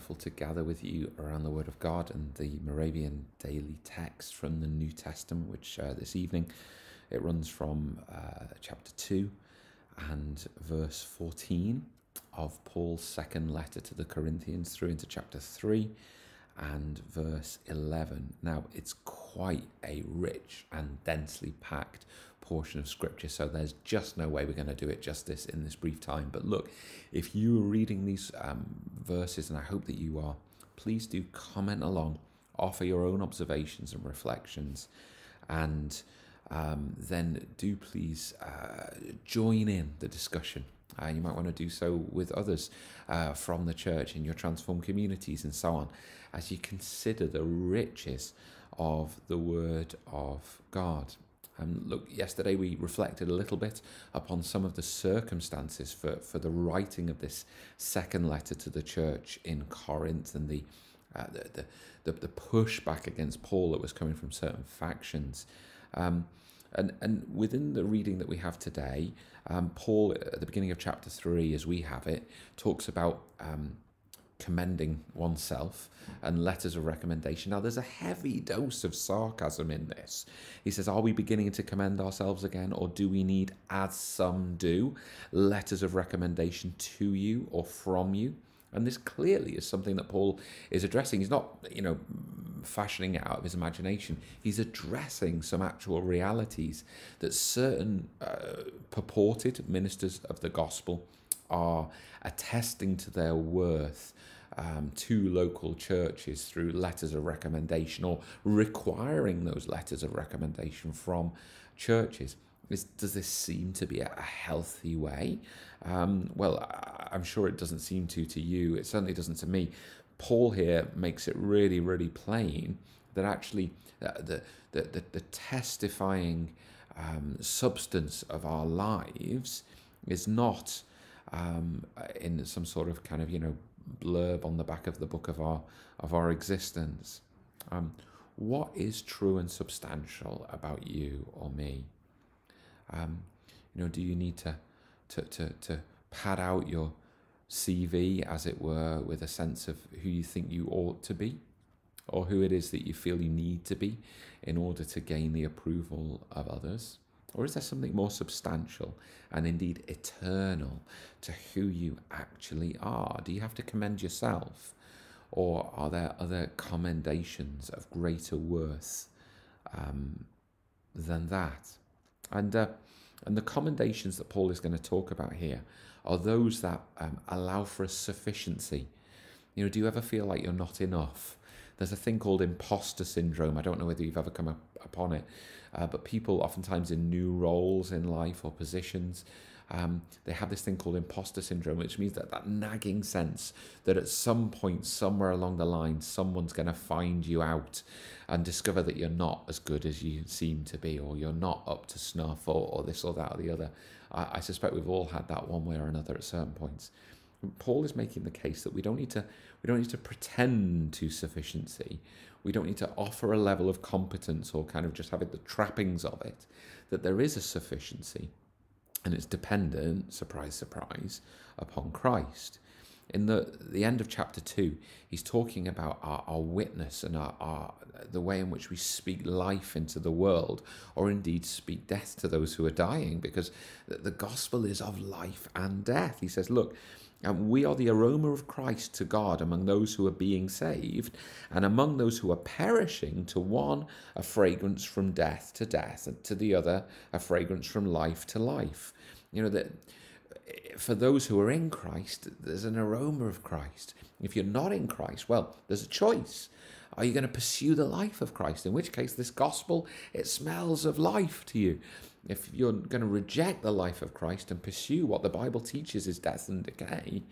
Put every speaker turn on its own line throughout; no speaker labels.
Wonderful to gather with you around the Word of God and the Moravian daily text from the New Testament, which uh, this evening it runs from uh, chapter 2 and verse 14 of Paul's second letter to the Corinthians through into chapter 3 and verse 11. Now, it's quite a rich and densely packed portion of scripture, so there's just no way we're going to do it justice in this brief time. But look, if you are reading these um, verses, and I hope that you are, please do comment along, offer your own observations and reflections, and um, then do please uh, join in the discussion. Uh, you might want to do so with others uh, from the church in your transformed communities and so on as you consider the riches of the Word of God. Um, look, yesterday we reflected a little bit upon some of the circumstances for, for the writing of this second letter to the church in Corinth and the, uh, the, the, the, pushback against Paul that was coming from certain factions. Um, and, and within the reading that we have today, um, Paul, at the beginning of chapter 3, as we have it, talks about um, commending oneself and letters of recommendation. Now, there's a heavy dose of sarcasm in this. He says, Are we beginning to commend ourselves again, or do we need, as some do, letters of recommendation to you or from you? And this clearly is something that Paul is addressing. He's not, you know, fashioning it out of his imagination. He's addressing some actual realities that certain uh, purported ministers of the gospel are attesting to their worth um, to local churches through letters of recommendation or requiring those letters of recommendation from churches. Is, does this seem to be a, healthy way? Um, well, I'm sure it doesn't seem to to you. It certainly doesn't to me. Paul here makes it really, really plain that actually uh, the, the, the, the testifying um, substance of our lives is not um, in some sort of kind of you know blurb on the back of the book of our of our existence. Um, what is true and substantial about you or me? Um, you know, do you need to, to to to pad out your CV, as it were, with a sense of who you think you ought to be, or who it is that you feel you need to be in order to gain the approval of others? Or is there something more substantial and indeed eternal to who you actually are? Do you have to commend yourself? Or are there other commendations of greater worth um, than that? And, uh, and the commendations that Paul is going to talk about here are those that um, allow for a sufficiency. You know, do you ever feel like you're not enough? There's a thing called imposter syndrome. I don't know whether you've ever come up upon it, uh, but people oftentimes in new roles in life or positions, um, they have this thing called imposter syndrome, which means that that nagging sense that at some point, somewhere along the line, someone's going to find you out and discover that you're not as good as you seem to be, or you're not up to snuff, or, or this or that or the other. I, I suspect we've all had that one way or another at certain points. Paul is making the case that we don't need to we don't need to pretend to sufficiency. We don't need to offer a level of competence or kind of just having the trappings of it. That there is a sufficiency, and it's dependent, surprise, surprise, upon Christ. In the the end of chapter two, he's talking about our, our witness and our, our the way in which we speak life into the world, or indeed speak death to those who are dying, because the, the gospel is of life and death. He says, look, and we are the aroma of Christ to God among those who are being saved, and among those who are perishing, to one a fragrance from death to death, and to the other a fragrance from life to life. You know that eh, for those who are in Christ, there's an aroma of Christ. If you're not in Christ, well, there's a choice. Are you going to pursue the life of Christ? In which case, this gospel, it smells of life to you. If you're going to reject the life of Christ and pursue what the Bible teaches is death and decay,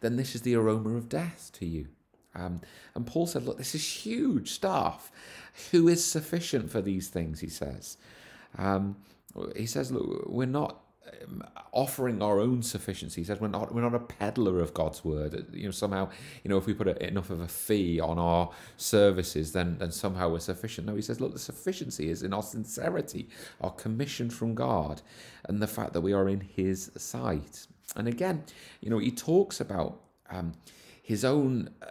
then this is the aroma of death to you. Um, and Paul said, Look, this is huge stuff. Who is sufficient for these things? He says. Um, he says, Look, we're not offering our own sufficiency. He says we're not we're not a peddler of God's word. You know somehow you know if we put a, enough of a fee on our services, then then somehow we're sufficient. No, he says look, the sufficiency is in our sincerity, our commission from God, and the fact that we are in His sight. And again, you know he talks about. Um, his own, uh,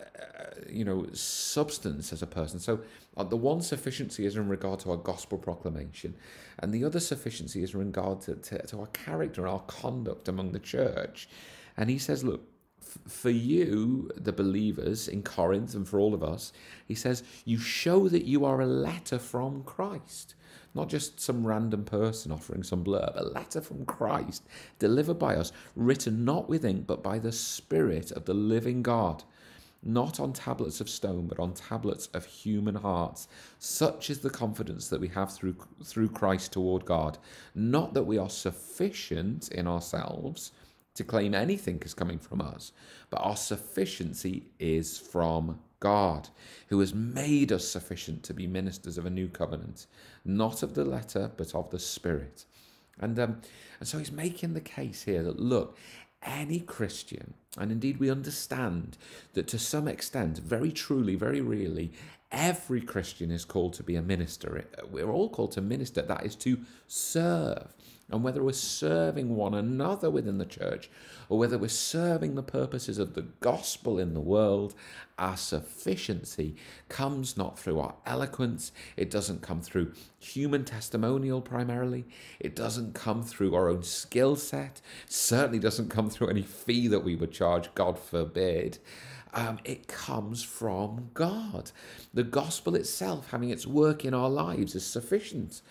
you know, substance as a person. So uh, the one sufficiency is in regard to our gospel proclamation, and the other sufficiency is in regard to, to, to our character and our conduct among the church. And he says, look, for you, the believers in Corinth, and for all of us, he says, you show that you are a letter from Christ. Not just some random person offering some blurb, a letter from Christ delivered by us, written not with ink, but by the Spirit of the living God, not on tablets of stone, but on tablets of human hearts. Such is the confidence that we have through, through Christ toward God. Not that we are sufficient in ourselves to claim anything is coming from us, but our sufficiency is from God, who has made us sufficient to be ministers of a new covenant, not of the letter, but of the Spirit. And, um, and so he's making the case here that, look, any Christian, and indeed we understand that to some extent, very truly, very really, every Christian is called to be a minister. We're all called to minister, that is to serve and whether we're serving one another within the church or whether we're serving the purposes of the gospel in the world, our sufficiency comes not through our eloquence, it doesn't come through human testimonial primarily, it doesn't come through our own skill set, certainly doesn't come through any fee that we would charge, God forbid. Um, it comes from God. The gospel itself, having its work in our lives, is sufficient.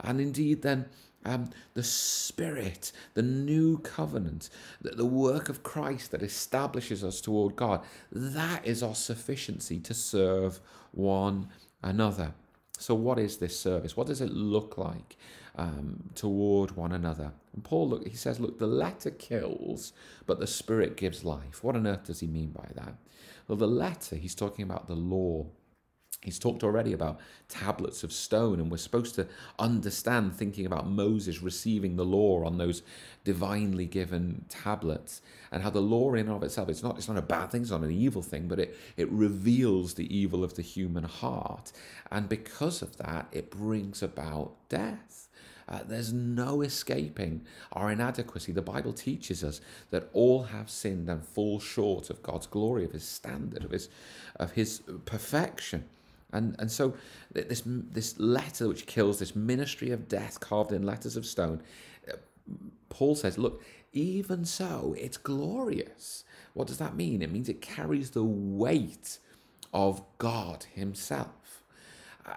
And indeed, then, um, the Spirit, the new covenant, the, the work of Christ that establishes us toward God, that is our sufficiency to serve one another. So, what is this service? What does it look like um, toward one another? And Paul, look, he says, look, the letter kills, but the Spirit gives life. What on earth does he mean by that? Well, the letter, he's talking about the law He's talked already about tablets of stone, and we're supposed to understand thinking about Moses receiving the law on those divinely given tablets, and how the law in and of itself it's not it's not a bad thing, it's not an evil thing, but it it reveals the evil of the human heart, and because of that, it brings about death. Uh, there's no escaping our inadequacy. The Bible teaches us that all have sinned and fall short of God's glory, of His standard, of His, of His perfection. And, and so this, this letter which kills, this ministry of death carved in letters of stone, uh, Paul says, look, even so, it's glorious. What does that mean? It means it carries the weight of God Himself.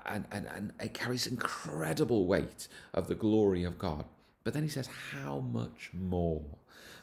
And, and, and it carries incredible weight of the glory of God. But then he says, how much more?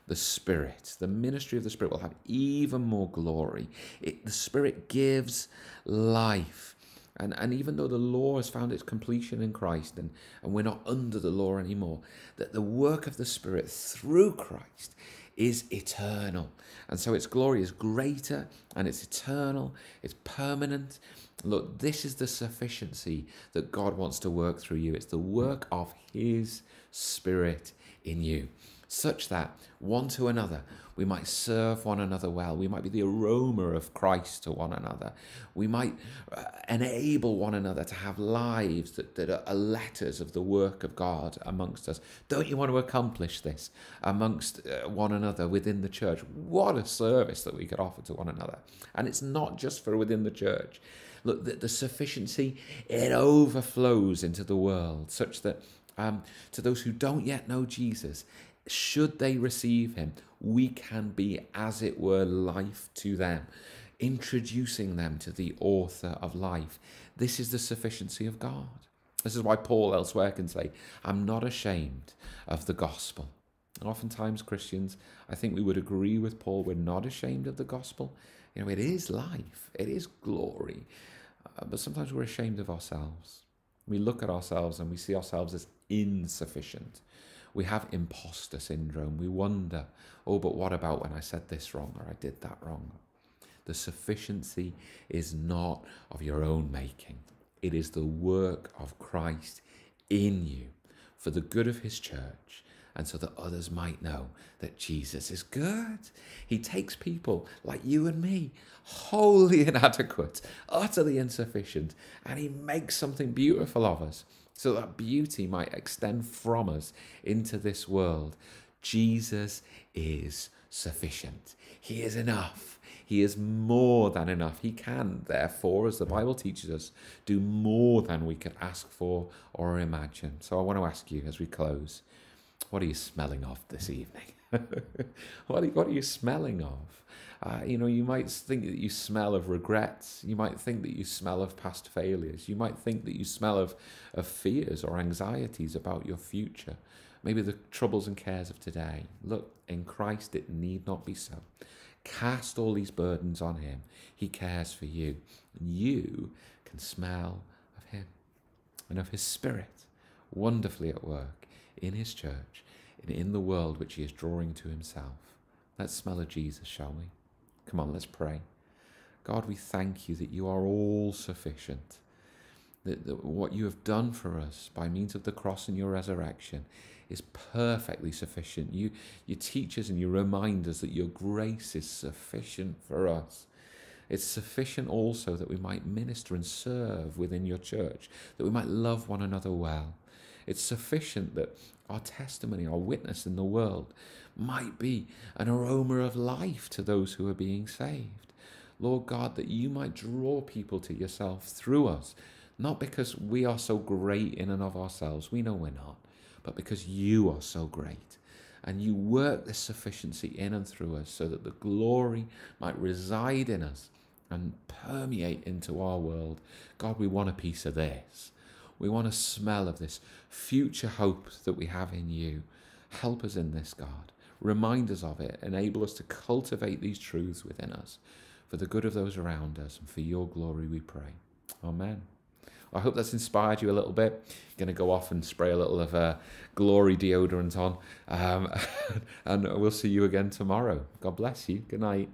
the Spirit, the ministry of the Spirit will have even more glory. It, the Spirit gives life. And, and even though the law has found its completion in Christ and, and we're not under the law anymore, that the work of the Spirit through Christ is eternal. And so its glory is greater and it's eternal, it's permanent. Look, this is the sufficiency that God wants to work through you. It's the work of His Spirit in you such that one to another we might serve one another well. We might be the aroma of Christ to one another. We might uh, enable one another to have lives that, that are letters of the work of God amongst us. Don't you want to accomplish this amongst uh, one another within the church? What a service that we could offer to one another. And it's not just for within the church. Look, the, the sufficiency, it overflows into the world such that um, to those who don't yet know Jesus, should they receive him, we can be, as it were, life to them, introducing them to the author of life. This is the sufficiency of God. This is why Paul elsewhere can say, I'm not ashamed of the gospel. Oftentimes, Christians, I think we would agree with Paul, we're not ashamed of the gospel. You know, it is life, it is glory. Uh, but sometimes we're ashamed of ourselves. We look at ourselves and we see ourselves as insufficient we have imposter syndrome. We wonder, oh, but what about when I said this wrong or I did that wrong? The sufficiency is not of your own making, it is the work of Christ in you for the good of his church and so that others might know that Jesus is good. He takes people like you and me, wholly inadequate, utterly insufficient, and he makes something beautiful of us so that beauty might extend from us into this world, Jesus is sufficient. He is enough. He is more than enough. He can, therefore, as the Bible teaches us, do more than we could ask for or imagine. So I want to ask you as we close what are you smelling of this evening? what, are, what are you smelling of? Uh, you know, you might think that you smell of regrets. You might think that you smell of past failures. You might think that you smell of, of fears or anxieties about your future. Maybe the troubles and cares of today. Look, in Christ it need not be so. Cast all these burdens on Him. He cares for you. And you can smell of Him and of His Spirit wonderfully at work in His church and in the world which He is drawing to Himself. Let's smell of Jesus, shall we? Come on, let's pray. God, we thank you that you are all sufficient. That, that what you have done for us by means of the cross and your resurrection is perfectly sufficient. You, you teach us and you remind us that your grace is sufficient for us. It's sufficient also that we might minister and serve within your church, that we might love one another well. It's sufficient that our testimony, our witness in the world, might be an aroma of life to those who are being saved. Lord God, that you might draw people to yourself through us, not because we are so great in and of ourselves, we know we're not, but because you are so great. And you work this sufficiency in and through us so that the glory might reside in us and permeate into our world. God, we want a piece of this. We want a smell of this future hope that we have in you. Help us in this, God. Remind us of it. Enable us to cultivate these truths within us for the good of those around us and for your glory, we pray. Amen. I hope that's inspired you a little bit. Going to go off and spray a little of uh, glory deodorant on. Um, and we'll see you again tomorrow. God bless you. Good night.